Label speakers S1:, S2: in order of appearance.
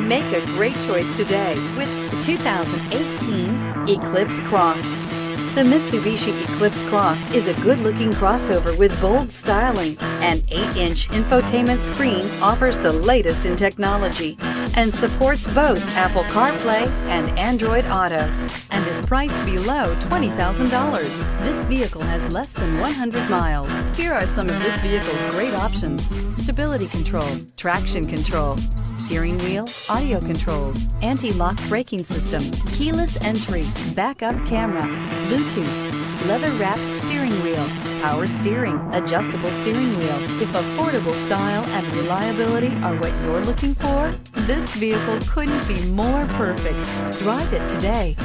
S1: Make a great choice today with the 2018 Eclipse Cross. The Mitsubishi Eclipse Cross is a good-looking crossover with bold styling. An 8-inch infotainment screen offers the latest in technology and supports both Apple CarPlay and Android Auto and is priced below $20,000. This vehicle has less than 100 miles. Here are some of this vehicle's great options. Stability control, traction control, steering wheel, audio controls, anti-lock braking system, keyless entry, backup camera, Bluetooth, leather-wrapped steering wheel, power steering, adjustable steering wheel. If affordable style and reliability are what you're looking for, this vehicle couldn't be more perfect. Drive it today.